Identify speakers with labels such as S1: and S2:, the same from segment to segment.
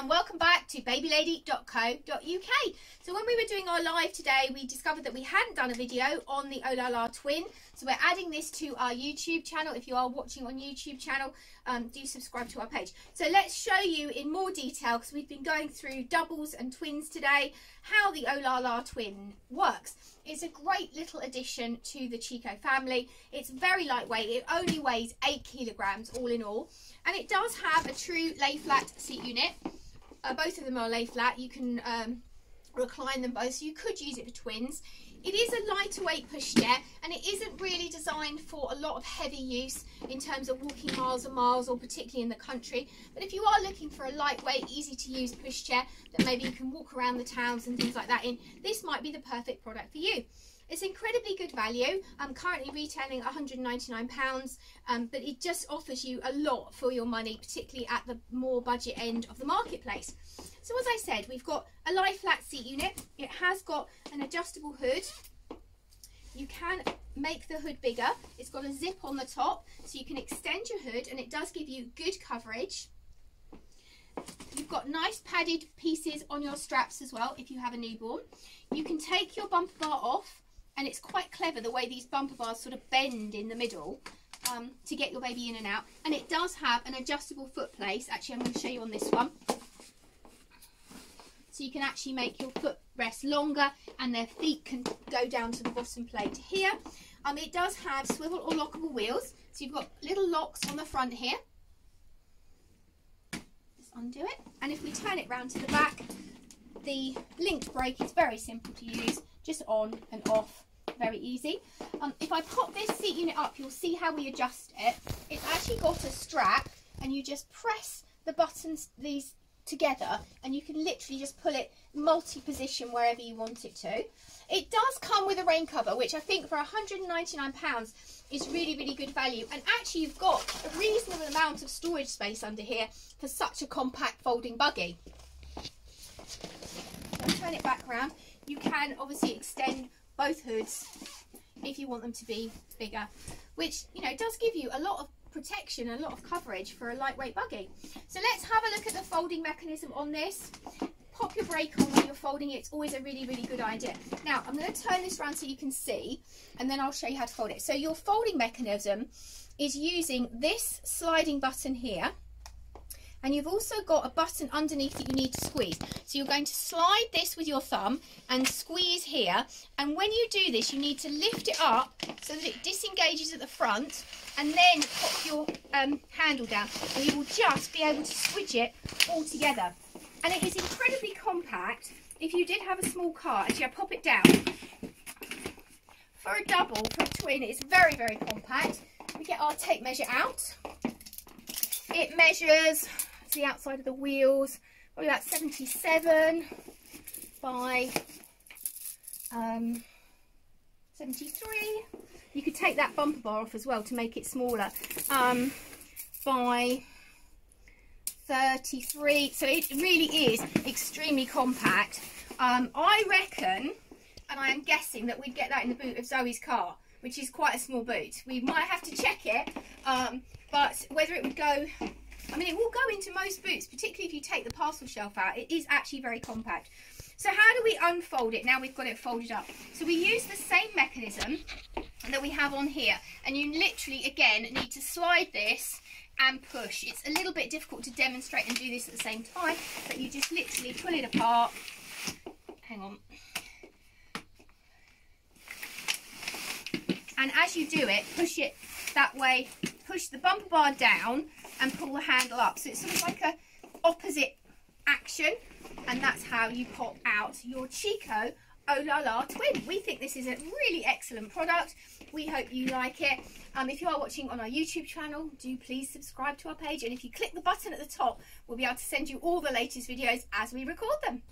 S1: and welcome back to babylady.co.uk. So when we were doing our live today, we discovered that we hadn't done a video on the OhLaLa twin. So we're adding this to our YouTube channel. If you are watching on YouTube channel, um, do subscribe to our page. So let's show you in more detail, because we've been going through doubles and twins today, how the OhLaLa twin works. It's a great little addition to the Chicco family. It's very lightweight. It only weighs 8 kilograms all in all. And it does have a true lay flat seat unit. Uh, both of them are lay flat. You can um, recline them both. So you could use it for twins. It is a lighter weight pushchair and it isn't really designed for a lot of heavy use in terms of walking miles and miles or particularly in the country. But if you are looking for a lightweight, easy to use pushchair that maybe you can walk around the towns and things like that in, this might be the perfect product for you. It's incredibly good value. I'm currently retailing £199, um, but it just offers you a lot for your money, particularly at the more budget end of the marketplace. So as I said, we've got a lie flat seat unit. It has got an adjustable hood. You can make the hood bigger. It's got a zip on the top, so you can extend your hood, and it does give you good coverage. You've got nice padded pieces on your straps as well if you have a newborn. You can take your bumper bar off and it's quite clever the way these bumper bars sort of bend in the middle um, to get your baby in and out. And it does have an adjustable foot place. Actually I'm going to show you on this one. So you can actually make your foot rest longer and their feet can go down to the bottom plate. Here um, it does have swivel or lockable wheels. So you've got little locks on the front here. Just undo it. And if we turn it round to the back the linked brake is very simple to use just on and off very easy. Um, if I pop this seat unit up, you'll see how we adjust it. It's actually got a strap and you just press the buttons, these together and you can literally just pull it multi-position wherever you want it to. It does come with a rain cover, which I think for £199 is really, really good value. And actually you've got a reasonable amount of storage space under here for such a compact folding buggy. turn it back around. You can obviously extend both hoods if you want them to be bigger, which, you know, does give you a lot of protection, and a lot of coverage for a lightweight buggy. So let's have a look at the folding mechanism on this. Pop your brake on when you're folding it. It's always a really, really good idea. Now, I'm going to turn this around so you can see, and then I'll show you how to fold it. So your folding mechanism is using this sliding button here, and you've also got a button underneath that you need to squeeze. So you're going to slide this with your thumb and squeeze here. And when you do this, you need to lift it up so that it disengages at the front and then pop your um, handle down. And you will just be able to switch it all together. And it is incredibly compact. If you did have a small car, actually I pop it down. For a double, for a twin, it's very, very compact. We get our tape measure out. It measures the outside of the wheels, probably about 77 by um, 73. You could take that bumper bar off as well to make it smaller um, by 33. So it really is extremely compact. Um, I reckon, and I am guessing that we'd get that in the boot of Zoe's car, which is quite a small boot. We might have to check it, um, but whether it would go I mean, it will go into most boots, particularly if you take the parcel shelf out. It is actually very compact. So how do we unfold it? Now we've got it folded up. So we use the same mechanism that we have on here. And you literally, again, need to slide this and push. It's a little bit difficult to demonstrate and do this at the same time, but you just literally pull it apart. Hang on. And as you do it, push it that way, push the bumper bar down and pull the handle up. So it's sort of like a opposite action and that's how you pop out your Chicco Oh La La Twin. We think this is a really excellent product. We hope you like it. Um, if you are watching on our YouTube channel, do please subscribe to our page. And if you click the button at the top, we'll be able to send you all the latest videos as we record them.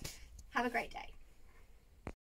S1: Have a great day.